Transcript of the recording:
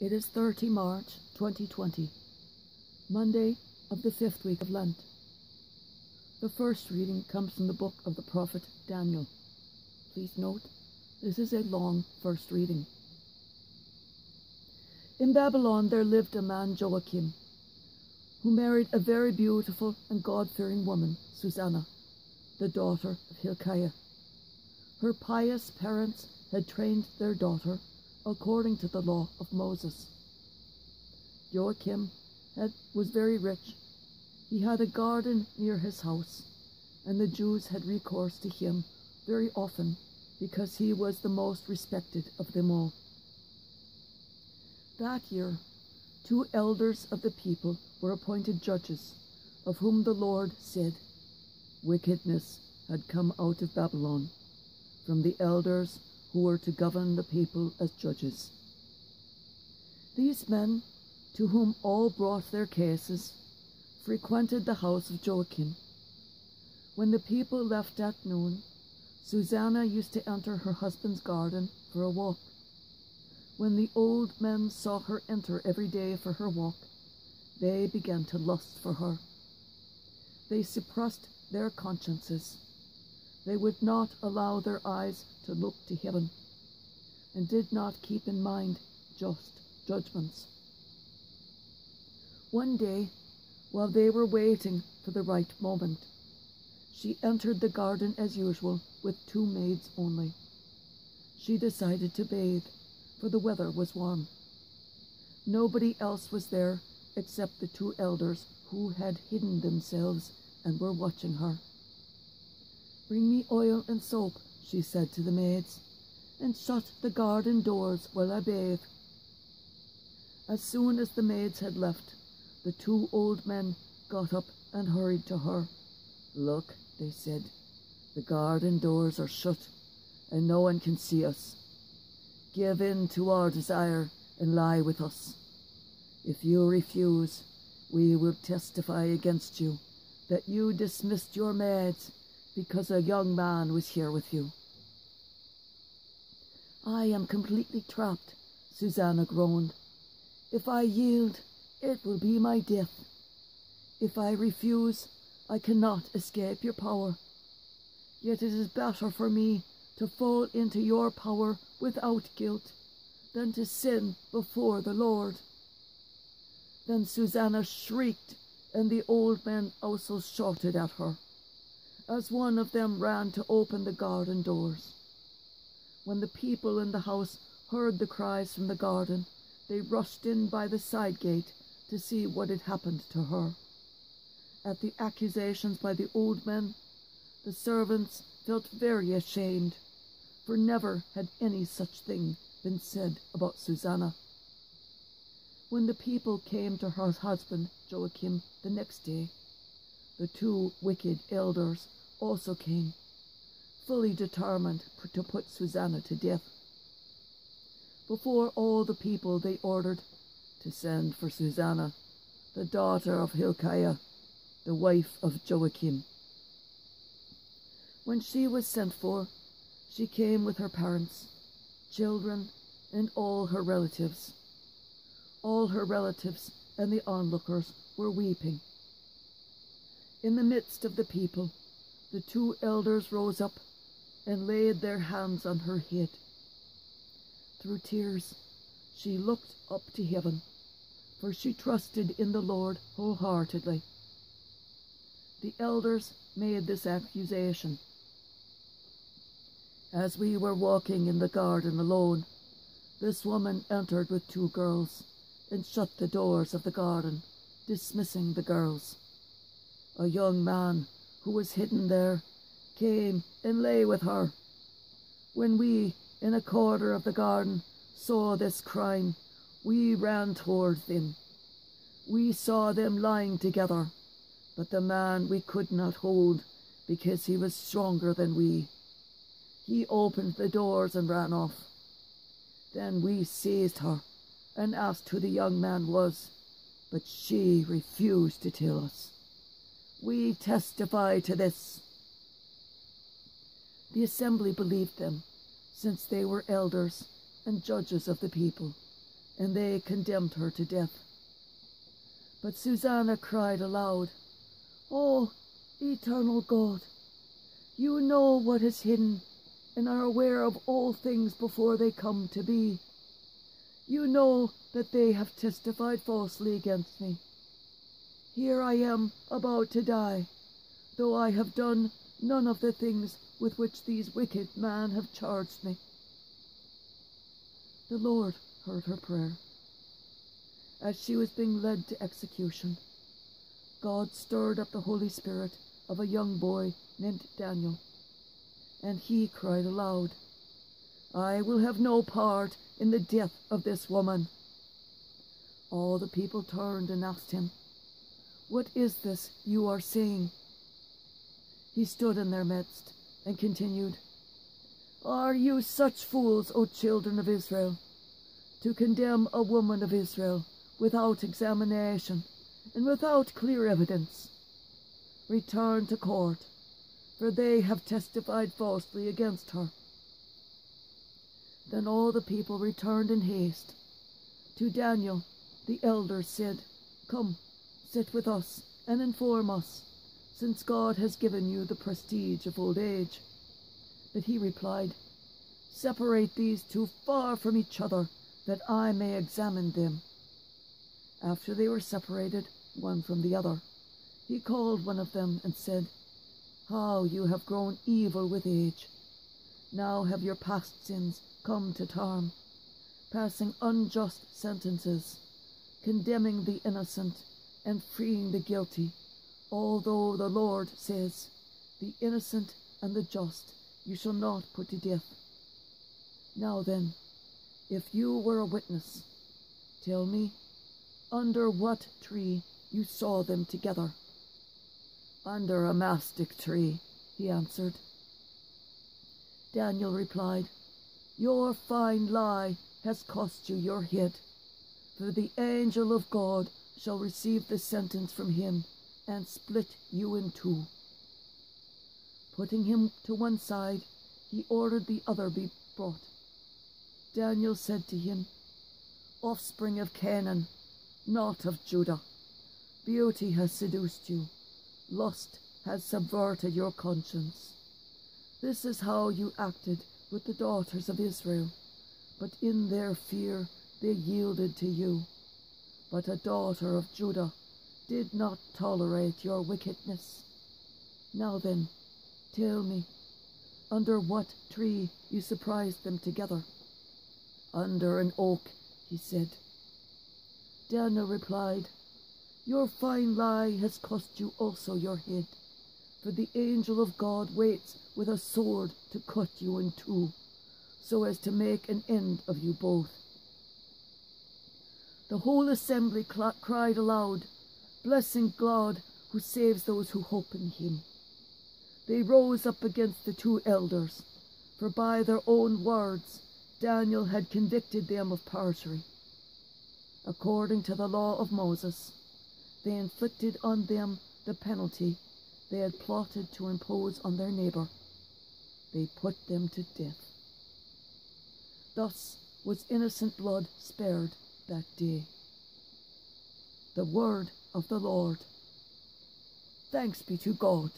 It is 30 March 2020, Monday of the fifth week of Lent. The first reading comes from the book of the prophet Daniel. Please note, this is a long first reading. In Babylon there lived a man Joachim, who married a very beautiful and God-fearing woman, Susanna, the daughter of Hilkiah. Her pious parents had trained their daughter according to the law of Moses. Joachim had, was very rich. He had a garden near his house, and the Jews had recourse to him very often because he was the most respected of them all. That year, two elders of the people were appointed judges, of whom the Lord said, Wickedness had come out of Babylon from the elders who were to govern the people as judges. These men, to whom all brought their cases, frequented the house of Joachim. When the people left at noon, Susanna used to enter her husband's garden for a walk. When the old men saw her enter every day for her walk, they began to lust for her. They suppressed their consciences they would not allow their eyes to look to heaven and did not keep in mind just judgments. One day, while they were waiting for the right moment, she entered the garden as usual with two maids only. She decided to bathe, for the weather was warm. Nobody else was there except the two elders who had hidden themselves and were watching her. Bring me oil and soap, she said to the maids, and shut the garden doors while I bathe. As soon as the maids had left, the two old men got up and hurried to her. Look, they said, the garden doors are shut, and no one can see us. Give in to our desire and lie with us. If you refuse, we will testify against you that you dismissed your maids because a young man was here with you. I am completely trapped, Susanna groaned. If I yield, it will be my death. If I refuse, I cannot escape your power. Yet it is better for me to fall into your power without guilt than to sin before the Lord. Then Susanna shrieked, and the old men also shouted at her as one of them ran to open the garden doors. When the people in the house heard the cries from the garden, they rushed in by the side gate to see what had happened to her. At the accusations by the old men, the servants felt very ashamed, for never had any such thing been said about Susanna. When the people came to her husband Joachim the next day, the two wicked elders also came, fully determined to put Susanna to death. Before all the people they ordered to send for Susanna, the daughter of Hilkiah, the wife of Joachim. When she was sent for, she came with her parents, children, and all her relatives. All her relatives and the onlookers were weeping. In the midst of the people, the two elders rose up and laid their hands on her head. Through tears, she looked up to heaven, for she trusted in the Lord wholeheartedly. The elders made this accusation. As we were walking in the garden alone, this woman entered with two girls and shut the doors of the garden, dismissing the girls. A young man who was hidden there, came and lay with her. When we, in a corner of the garden, saw this crime, we ran towards them. We saw them lying together, but the man we could not hold because he was stronger than we. He opened the doors and ran off. Then we seized her and asked who the young man was, but she refused to tell us. We testify to this. The assembly believed them, since they were elders and judges of the people, and they condemned her to death. But Susanna cried aloud, Oh, eternal God, you know what is hidden and are aware of all things before they come to be. You know that they have testified falsely against me. Here I am about to die, though I have done none of the things with which these wicked men have charged me. The Lord heard her prayer. As she was being led to execution, God stirred up the Holy Spirit of a young boy named Daniel, and he cried aloud, I will have no part in the death of this woman. All the people turned and asked him, What is this you are saying? He stood in their midst and continued, Are you such fools, O children of Israel, to condemn a woman of Israel without examination and without clear evidence? Return to court, for they have testified falsely against her. Then all the people returned in haste. To Daniel, the elder said, Come, sit with us and inform us, since God has given you the prestige of old age. But he replied, Separate these two far from each other, that I may examine them. After they were separated, one from the other, he called one of them and said, How you have grown evil with age. Now have your past sins come to term, passing unjust sentences, condemning the innocent and freeing the guilty, although the Lord says, The innocent and the just you shall not put to death. Now then, if you were a witness, tell me under what tree you saw them together. Under a mastic tree, he answered. Daniel replied, Your fine lie has cost you your head, for the angel of God shall receive the sentence from him and split you in two. Putting him to one side, he ordered the other be brought. Daniel said to him, Offspring of Canaan, not of Judah, beauty has seduced you, lust has subverted your conscience. This is how you acted with the daughters of Israel, but in their fear they yielded to you. But a daughter of Judah did not tolerate your wickedness. Now then, Tell me, under what tree you surprised them together? Under an oak, he said. Daniel replied, Your fine lie has cost you also your head, for the angel of God waits with a sword to cut you in two, so as to make an end of you both. The whole assembly cried aloud, blessing God who saves those who hope in him. They rose up against the two elders, for by their own words Daniel had convicted them of perjury. According to the law of Moses, they inflicted on them the penalty they had plotted to impose on their neighbour. They put them to death. Thus was innocent blood spared that day. The word of the Lord. Thanks be to God.